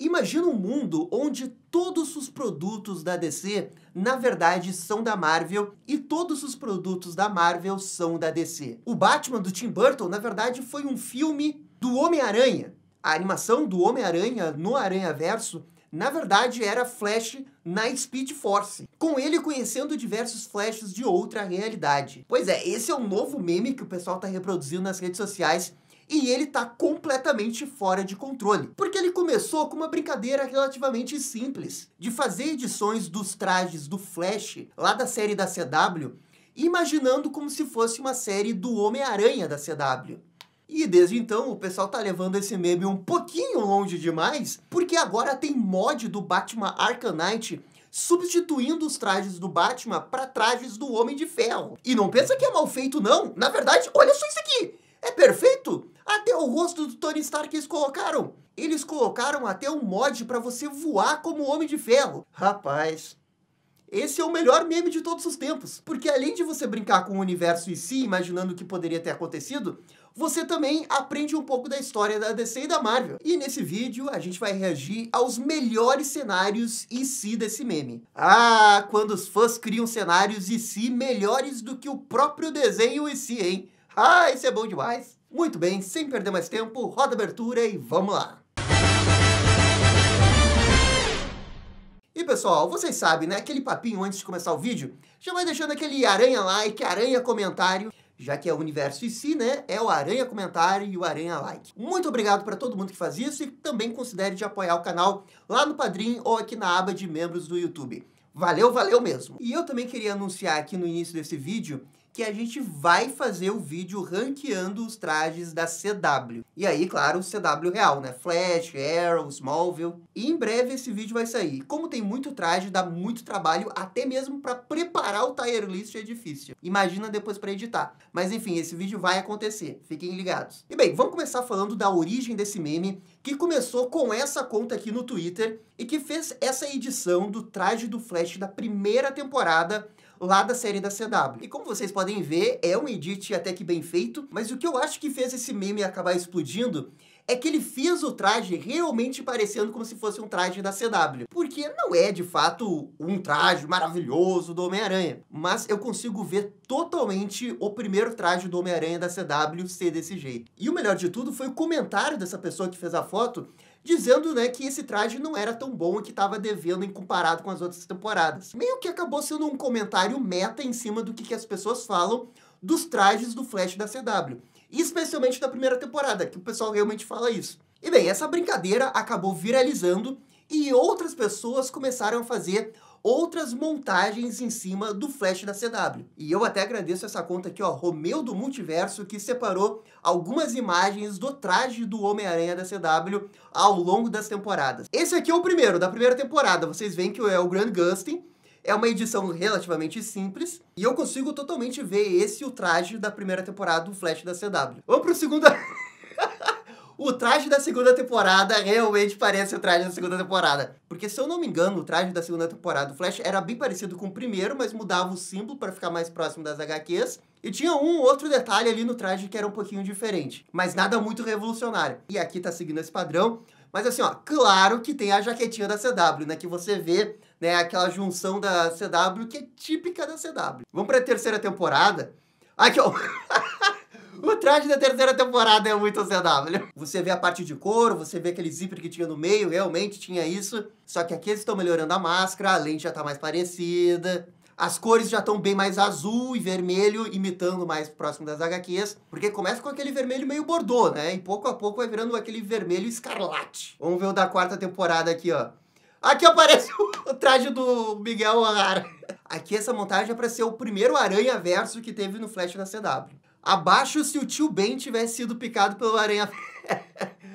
Imagina um mundo onde todos os produtos da DC, na verdade, são da Marvel e todos os produtos da Marvel são da DC. O Batman do Tim Burton, na verdade, foi um filme do Homem-Aranha. A animação do Homem-Aranha no Aranha-Verso na verdade era Flash na Speed Force, com ele conhecendo diversos flashes de outra realidade. Pois é, esse é um novo meme que o pessoal está reproduzindo nas redes sociais e ele tá completamente fora de controle. Porque ele começou com uma brincadeira relativamente simples, de fazer edições dos trajes do Flash, lá da série da CW, imaginando como se fosse uma série do Homem-Aranha da CW. E desde então o pessoal tá levando esse meme um pouquinho longe demais, porque agora tem mod do Batman Arkham Knight substituindo os trajes do Batman para trajes do Homem de Ferro. E não pensa que é mal feito não, na verdade, olha só isso aqui. É perfeito! Até o rosto do Tony Stark eles colocaram. Eles colocaram até um mod para você voar como Homem de Ferro. Rapaz, esse é o melhor meme de todos os tempos. Porque além de você brincar com o universo em si, imaginando o que poderia ter acontecido, você também aprende um pouco da história da DC e da Marvel. E nesse vídeo a gente vai reagir aos melhores cenários e si desse meme. Ah, quando os fãs criam cenários e si melhores do que o próprio desenho e si, hein? Ah, isso é bom demais. Muito bem, sem perder mais tempo, roda abertura e vamos lá! E pessoal, vocês sabem, né? Aquele papinho antes de começar o vídeo, já vai deixando aquele aranha like, aranha comentário, já que é o universo em si, né? É o aranha comentário e o aranha like. Muito obrigado para todo mundo que faz isso e também considere de apoiar o canal lá no Padrim ou aqui na aba de membros do YouTube. Valeu, valeu mesmo! E eu também queria anunciar aqui no início desse vídeo que a gente vai fazer o vídeo ranqueando os trajes da CW. E aí, claro, o CW real, né? Flash, Arrow, Smallville. E em breve esse vídeo vai sair. Como tem muito traje, dá muito trabalho, até mesmo para preparar o tier list é difícil. Imagina depois para editar. Mas enfim, esse vídeo vai acontecer. Fiquem ligados. E bem, vamos começar falando da origem desse meme, que começou com essa conta aqui no Twitter e que fez essa edição do traje do Flash da primeira temporada lá da série da CW. E como vocês podem ver, é um edit até que bem feito, mas o que eu acho que fez esse meme acabar explodindo é que ele fez o traje realmente parecendo como se fosse um traje da CW. Porque não é, de fato, um traje maravilhoso do Homem-Aranha. Mas eu consigo ver totalmente o primeiro traje do Homem-Aranha da CW ser desse jeito. E o melhor de tudo foi o comentário dessa pessoa que fez a foto, dizendo né, que esse traje não era tão bom e que estava devendo em comparado com as outras temporadas. Meio que acabou sendo um comentário meta em cima do que, que as pessoas falam dos trajes do Flash da CW. Especialmente da primeira temporada, que o pessoal realmente fala isso. E bem, essa brincadeira acabou viralizando e outras pessoas começaram a fazer outras montagens em cima do Flash da CW. E eu até agradeço essa conta aqui, ó, Romeu do Multiverso, que separou algumas imagens do traje do Homem-Aranha da CW ao longo das temporadas. Esse aqui é o primeiro, da primeira temporada. Vocês veem que é o Grand Gustin. É uma edição relativamente simples e eu consigo totalmente ver esse o traje da primeira temporada do Flash da CW. Vamos pro segundo... o traje da segunda temporada realmente parece o traje da segunda temporada. Porque, se eu não me engano, o traje da segunda temporada do Flash era bem parecido com o primeiro, mas mudava o símbolo para ficar mais próximo das HQs. E tinha um outro detalhe ali no traje que era um pouquinho diferente, mas nada muito revolucionário. E aqui tá seguindo esse padrão. Mas assim, ó, claro que tem a jaquetinha da CW, né? Que você vê, né, aquela junção da CW que é típica da CW. Vamos pra terceira temporada. Aqui, ó. O traje da terceira temporada é muito CW. Você vê a parte de couro, você vê aquele zíper que tinha no meio, realmente tinha isso. Só que aqui eles estão melhorando a máscara, a lente já tá mais parecida. As cores já estão bem mais azul e vermelho, imitando mais próximo das HQs. Porque começa com aquele vermelho meio bordô, né? E pouco a pouco vai virando aquele vermelho escarlate. Vamos ver o da quarta temporada aqui, ó. Aqui aparece o traje do Miguel O'Hara. Aqui essa montagem é para ser o primeiro Aranha Verso que teve no Flash da CW. Abaixo se o tio Ben tivesse sido picado pelo aranha.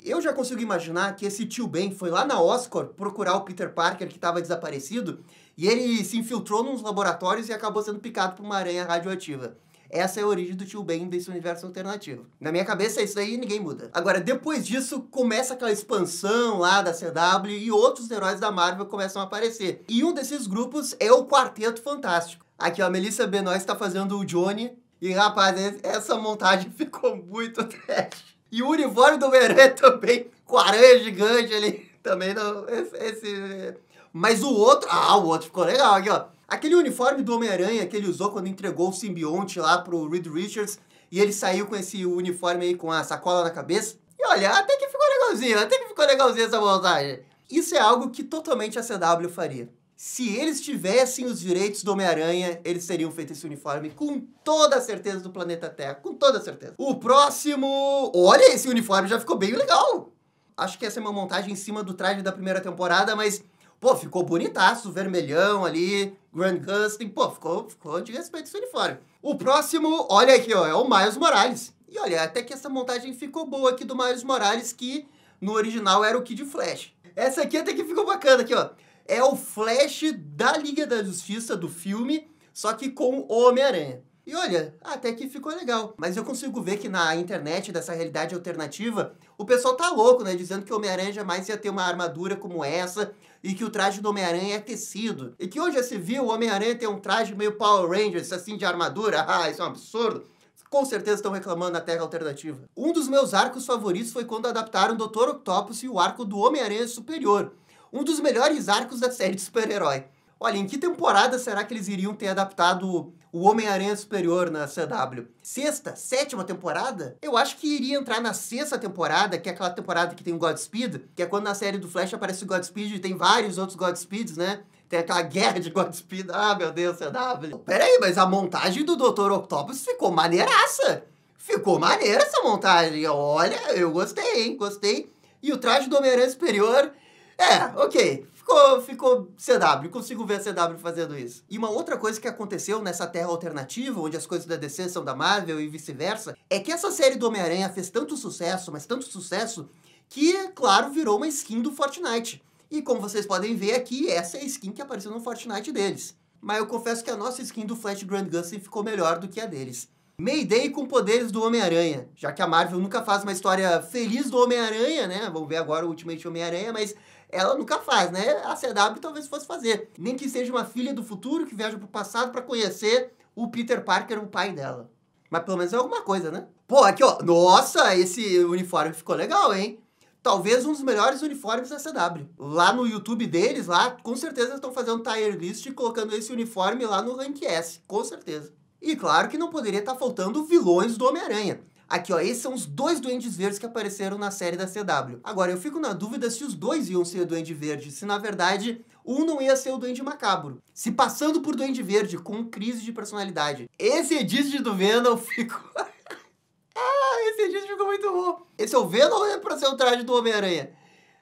Eu já consigo imaginar que esse tio Ben foi lá na Oscorp procurar o Peter Parker que estava desaparecido e ele se infiltrou nos laboratórios e acabou sendo picado por uma aranha radioativa. Essa é a origem do tio Ben desse universo alternativo. Na minha cabeça, isso aí ninguém muda. Agora, depois disso, começa aquela expansão lá da CW e outros heróis da Marvel começam a aparecer. E um desses grupos é o Quarteto Fantástico. Aqui, a Melissa Benoist está fazendo o Johnny e, rapaz, essa montagem ficou muito trash. E o uniforme do Homem-Aranha também, com aranha gigante ali. Também não. Esse, esse, Mas o outro. Ah, o outro ficou legal aqui, ó. Aquele uniforme do Homem-Aranha que ele usou quando entregou o simbionte lá pro Reed Richards e ele saiu com esse uniforme aí com a sacola na cabeça. E olha, até que ficou legalzinho, até que ficou legalzinho essa montagem. Isso é algo que totalmente a CW faria. Se eles tivessem os direitos do Homem-Aranha, eles teriam feito esse uniforme com toda a certeza do planeta Terra. Com toda a certeza. O próximo. Olha, esse uniforme já ficou bem legal. Acho que essa é uma montagem em cima do traje da primeira temporada, mas. Pô, ficou bonitaço, vermelhão ali, Grand Gustin. Pô, ficou, ficou de respeito esse uniforme. O próximo, olha aqui, ó, é o Miles Morales. E olha, até que essa montagem ficou boa aqui do Miles Morales, que no original era o Kid Flash. Essa aqui até que ficou bacana aqui, ó é o Flash da Liga da Justiça do filme, só que com o Homem-Aranha. E olha, até que ficou legal. Mas eu consigo ver que na internet dessa realidade alternativa, o pessoal tá louco, né? Dizendo que o Homem-Aranha jamais ia ter uma armadura como essa e que o traje do Homem-Aranha é tecido. E que hoje se viu o Homem-Aranha ter um traje meio Power Rangers, assim, de armadura. Ah, isso é um absurdo. Com certeza estão reclamando na Terra Alternativa. Um dos meus arcos favoritos foi quando adaptaram o Dr. Octopus e o arco do Homem-Aranha Superior um dos melhores arcos da série de super-herói. Olha, em que temporada será que eles iriam ter adaptado o Homem-Aranha Superior na CW? Sexta? Sétima temporada? Eu acho que iria entrar na sexta temporada, que é aquela temporada que tem o Godspeed, que é quando na série do Flash aparece o Godspeed e tem vários outros Godspeeds, né? Tem aquela guerra de Godspeed. Ah, meu Deus, CW. Peraí, mas a montagem do Dr. Octopus ficou maneiraça. Ficou maneira essa montagem. Olha, eu gostei, hein? Gostei. E o traje do Homem-Aranha Superior é, ok. Ficou, ficou CW, consigo ver a CW fazendo isso. E uma outra coisa que aconteceu nessa terra alternativa, onde as coisas da DC são da Marvel e vice-versa, é que essa série do Homem-Aranha fez tanto sucesso, mas tanto sucesso, que, claro, virou uma skin do Fortnite. E como vocês podem ver aqui, essa é a skin que apareceu no Fortnite deles. Mas eu confesso que a nossa skin do Flash Grand Gustin ficou melhor do que a deles. Mayday com poderes do Homem-Aranha. Já que a Marvel nunca faz uma história feliz do Homem-Aranha, né? Vamos ver agora o Ultimate Homem-Aranha, mas ela nunca faz, né? A CW talvez fosse fazer. Nem que seja uma filha do futuro que viaja pro passado para conhecer o Peter Parker, o pai dela. Mas pelo menos é alguma coisa, né? Pô, aqui ó, nossa, esse uniforme ficou legal, hein? Talvez um dos melhores uniformes da CW. Lá no YouTube deles, lá, com certeza estão fazendo tier list e colocando esse uniforme lá no Rank S, com certeza. E claro que não poderia estar tá faltando vilões do Homem-Aranha. Aqui, ó, esses são os dois Duendes Verdes que apareceram na série da CW. Agora, eu fico na dúvida se os dois iam ser Duende Verde, se na verdade um não ia ser o Duende Macabro. Se passando por Duende Verde com crise de personalidade. Esse edit do Venom ficou... ah, esse edit ficou muito bom. Esse é o Venom ou é pra ser o traje do Homem-Aranha?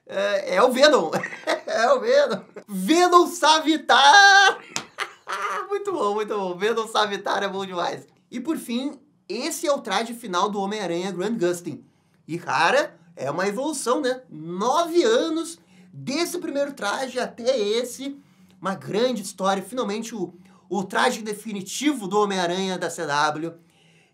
É, é, o Venom. é o Venom. Venom Savitar! muito bom, muito bom. Venom Savitar é bom demais. E por fim, esse é o traje final do Homem-Aranha Grand Gustin. E, cara, é uma evolução, né? Nove anos desse primeiro traje até esse. Uma grande história. Finalmente, o, o traje definitivo do Homem-Aranha da CW.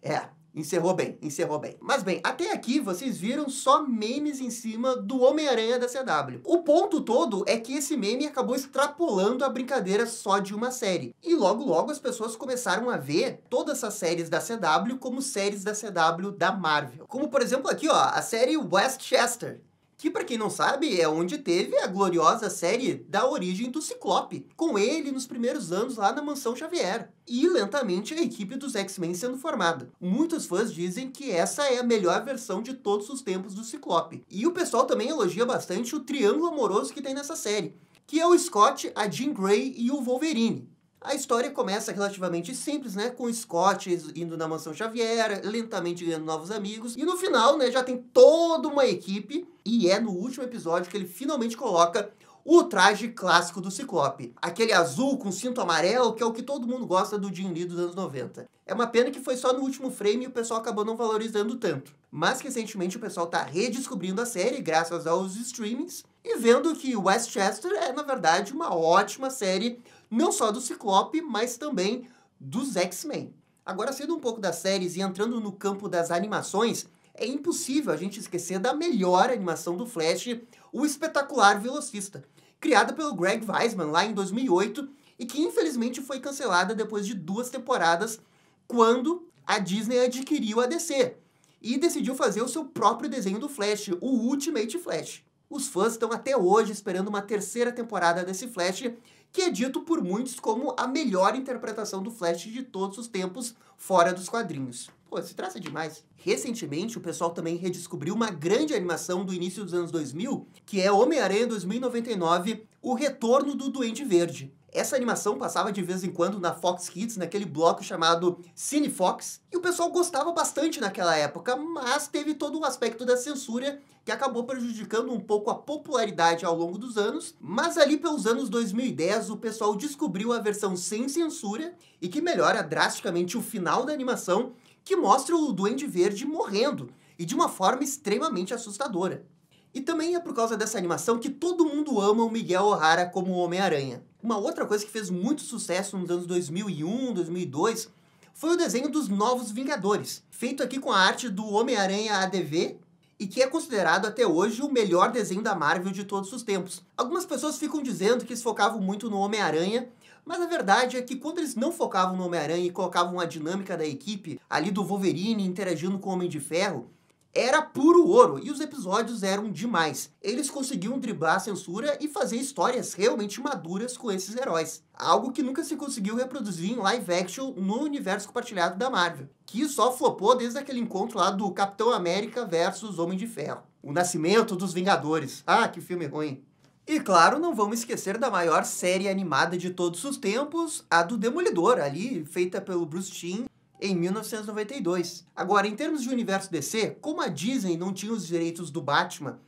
É, Encerrou bem, encerrou bem. Mas bem, até aqui vocês viram só memes em cima do Homem-Aranha da CW. O ponto todo é que esse meme acabou extrapolando a brincadeira só de uma série. E logo logo as pessoas começaram a ver todas essas séries da CW como séries da CW da Marvel. Como por exemplo aqui, ó, a série Westchester, que para quem não sabe é onde teve a gloriosa série da origem do Ciclope, com ele nos primeiros anos lá na Mansão Xavier. E lentamente a equipe dos X-Men sendo formada. Muitos fãs dizem que essa é a melhor versão de todos os tempos do Ciclope. E o pessoal também elogia bastante o triângulo amoroso que tem nessa série, que é o Scott, a Jean Grey e o Wolverine. A história começa relativamente simples, né? Com Scott indo na mansão Xavier, lentamente ganhando novos amigos. E no final, né, já tem toda uma equipe. E é no último episódio que ele finalmente coloca o traje clássico do Ciclope. Aquele azul com cinto amarelo, que é o que todo mundo gosta do Jim Lee dos anos 90. É uma pena que foi só no último frame e o pessoal acabou não valorizando tanto. Mas recentemente o pessoal tá redescobrindo a série graças aos streamings e vendo que Westchester é, na verdade, uma ótima série não só do Ciclope, mas também dos X-Men. Agora, sendo um pouco das séries e entrando no campo das animações, é impossível a gente esquecer da melhor animação do Flash, o espetacular Velocista, criada pelo Greg Weisman lá em 2008 e que infelizmente foi cancelada depois de duas temporadas, quando a Disney adquiriu a DC e decidiu fazer o seu próprio desenho do Flash, o Ultimate Flash. Os fãs estão até hoje esperando uma terceira temporada desse Flash, que é dito por muitos como a melhor interpretação do Flash de todos os tempos, fora dos quadrinhos. Pô, se traça demais. Recentemente, o pessoal também redescobriu uma grande animação do início dos anos 2000, que é Homem-Aranha 2099, O Retorno do Duende Verde. Essa animação passava de vez em quando na Fox Kids, naquele bloco chamado Cine Fox, e o pessoal gostava bastante naquela época, mas teve todo o aspecto da censura que acabou prejudicando um pouco a popularidade ao longo dos anos. Mas ali pelos anos 2010, o pessoal descobriu a versão sem censura e que melhora drasticamente o final da animação, que mostra o Duende Verde morrendo e de uma forma extremamente assustadora. E também é por causa dessa animação que todo mundo ama o Miguel O'Hara como Homem-Aranha. Uma outra coisa que fez muito sucesso nos anos 2001, 2002 foi o desenho dos Novos Vingadores, feito aqui com a arte do Homem-Aranha ADV e que é considerado até hoje o melhor desenho da Marvel de todos os tempos. Algumas pessoas ficam dizendo que eles focavam muito no Homem-Aranha, mas a verdade é que quando eles não focavam no Homem-Aranha e colocavam a dinâmica da equipe ali do Wolverine interagindo com o Homem de Ferro, era puro ouro e os episódios eram demais. Eles conseguiam driblar a censura e fazer histórias realmente maduras com esses heróis. Algo que nunca se conseguiu reproduzir em live action no universo compartilhado da Marvel, que só flopou desde aquele encontro lá do Capitão América versus Homem de Ferro. O Nascimento dos Vingadores. Ah, que filme ruim. E claro, não vamos esquecer da maior série animada de todos os tempos, a do Demolidor, ali feita pelo Bruce Timm em 1992. Agora, em termos de universo DC, como a Disney não tinha os direitos do Batman,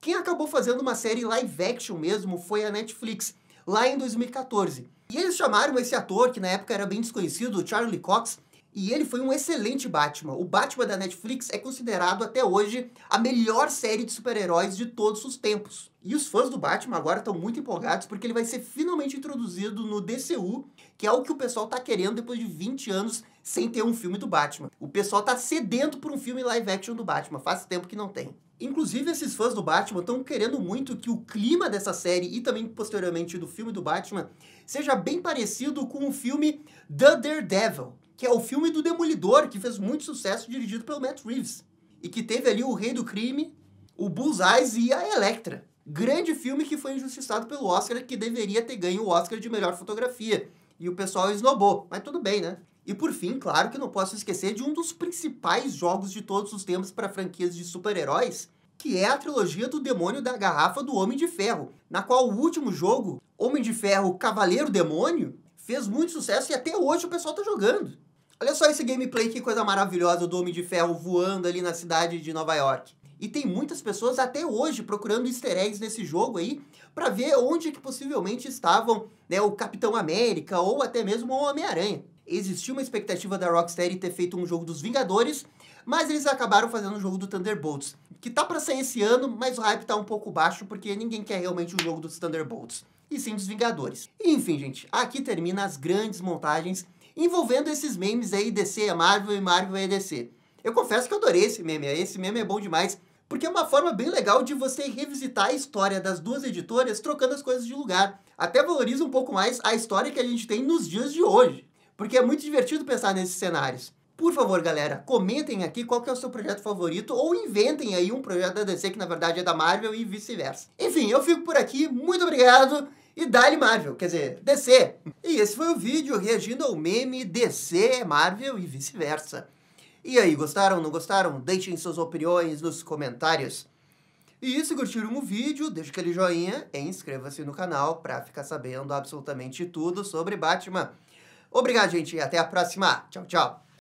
quem acabou fazendo uma série live action mesmo foi a Netflix, lá em 2014. E eles chamaram esse ator, que na época era bem desconhecido, Charlie Cox, e ele foi um excelente Batman. O Batman da Netflix é considerado até hoje a melhor série de super-heróis de todos os tempos. E os fãs do Batman agora estão muito empolgados porque ele vai ser finalmente introduzido no DCU, que é o que o pessoal está querendo depois de 20 anos sem ter um filme do Batman. O pessoal está sedento por um filme live action do Batman, faz tempo que não tem. Inclusive, esses fãs do Batman estão querendo muito que o clima dessa série e também posteriormente do filme do Batman seja bem parecido com o filme The Daredevil, que é o filme do Demolidor, que fez muito sucesso, dirigido pelo Matt Reeves. E que teve ali o Rei do Crime, o Bullseye e a Electra. Grande filme que foi injustiçado pelo Oscar, que deveria ter ganho o Oscar de melhor fotografia. E o pessoal esnobou, mas tudo bem, né? E por fim, claro que não posso esquecer de um dos principais jogos de todos os tempos para franquias de super-heróis, que é a trilogia do Demônio da Garrafa do Homem de Ferro, na qual o último jogo, Homem de Ferro Cavaleiro Demônio, fez muito sucesso e até hoje o pessoal tá jogando. Olha só esse gameplay, que coisa maravilhosa do Homem de Ferro voando ali na cidade de Nova York. E tem muitas pessoas até hoje procurando easter eggs nesse jogo aí para ver onde que possivelmente estavam né, o Capitão América ou até mesmo o Homem-Aranha. Existia uma expectativa da Rocksteady ter feito um jogo dos Vingadores, mas eles acabaram fazendo um jogo do Thunderbolts, que tá para sair esse ano, mas o hype tá um pouco baixo porque ninguém quer realmente o jogo dos Thunderbolts, e sim dos Vingadores. enfim, gente, aqui termina as grandes montagens envolvendo esses memes aí, DC é Marvel e Marvel é DC. Eu confesso que eu adorei esse meme, esse meme é bom demais, porque é uma forma bem legal de você revisitar a história das duas editoras trocando as coisas de lugar. Até valoriza um pouco mais a história que a gente tem nos dias de hoje, porque é muito divertido pensar nesses cenários. Por favor, galera, comentem aqui qual que é o seu projeto favorito ou inventem aí um projeto da DC que na verdade é da Marvel e vice-versa. Enfim, eu fico por aqui, muito obrigado e dá-lhe Marvel, quer dizer, DC. E esse foi o vídeo reagindo ao meme DC, Marvel e vice-versa. E aí, gostaram, não gostaram? Deixem suas opiniões nos comentários. E se curtiram o vídeo, deixa aquele joinha e inscreva-se no canal para ficar sabendo absolutamente tudo sobre Batman. Obrigado, gente, e até a próxima. Tchau, tchau.